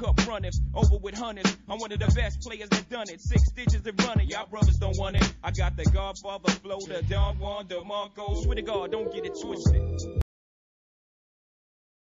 cup runners, over with hundreds. I'm one of the best players that done it. Six digits and running, y'all brothers don't want it. I got the Godfather flow, the Don Juan, DeMarco. Swear to God, don't get it twisted.